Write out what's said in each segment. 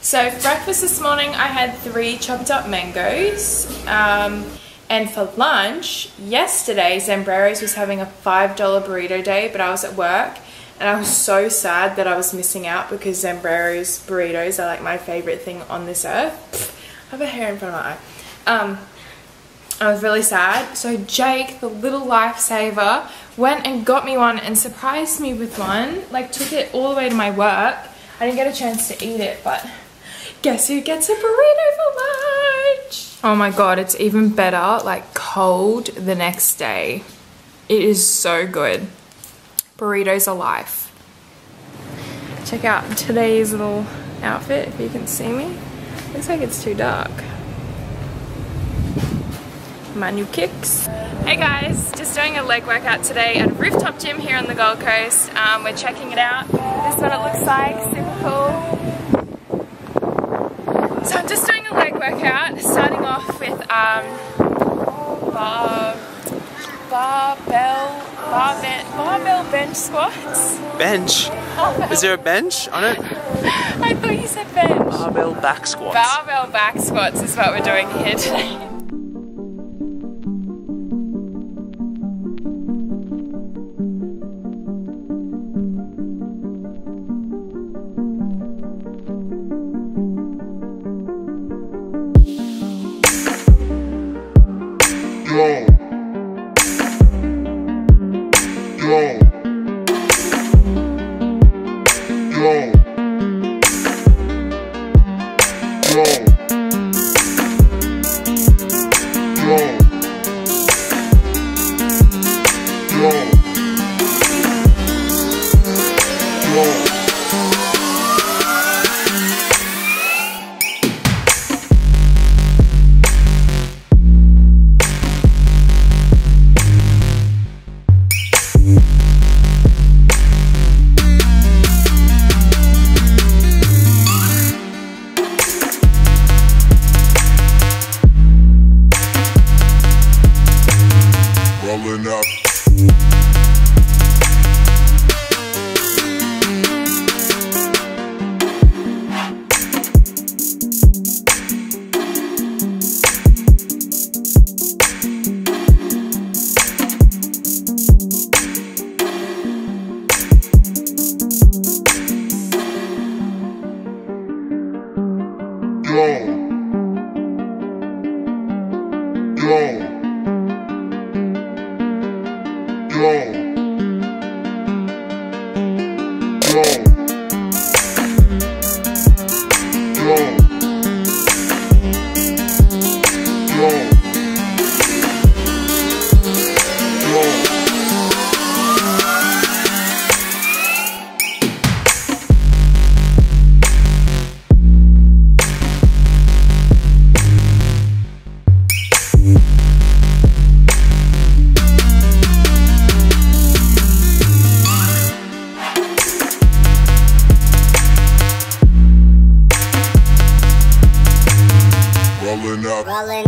So breakfast this morning I had three chopped up mangoes. Um, and for lunch, yesterday Zambreros was having a $5 burrito day, but I was at work and I was so sad that I was missing out because Zambreros burritos are like my favorite thing on this earth. I have a hair in front of my eye. Um, I was really sad. So Jake, the little lifesaver, went and got me one and surprised me with one. Like took it all the way to my work. I didn't get a chance to eat it, but guess who gets a burrito for lunch? Oh my god, it's even better, like cold the next day. It is so good. Burritos are life. Check out today's little outfit, if you can see me. Looks like it's too dark my new kicks. Hey guys, just doing a leg workout today at a rooftop gym here on the Gold Coast. Um, we're checking it out. This is what it looks like, super cool. So I'm just doing a leg workout, starting off with um, bar, barbell, barbell, barbell bench squats. Bench? Barbell. Is there a bench on it? I thought you said bench. Barbell back squats. Barbell back squats is what we're doing here today. Yo. Yo. Yo. Yo. Yo. So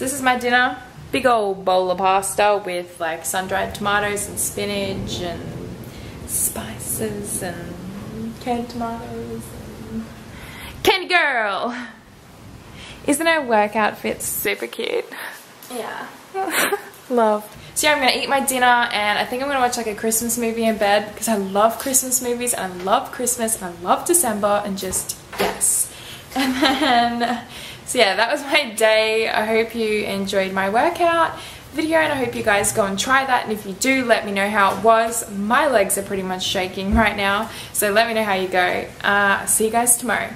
this is my dinner. Big old bowl of pasta with like sun-dried tomatoes and spinach and spices and canned tomatoes. And... Candy girl! Isn't her work outfit super cute? Yeah. Love. So yeah, I'm gonna eat my dinner and I think I'm gonna watch like a Christmas movie in bed because I love Christmas movies and I love Christmas and I love December and just yes. And then so yeah, that was my day. I hope you enjoyed my workout video and I hope you guys go and try that and if you do let me know how it was. My legs are pretty much shaking right now so let me know how you go. Uh, see you guys tomorrow.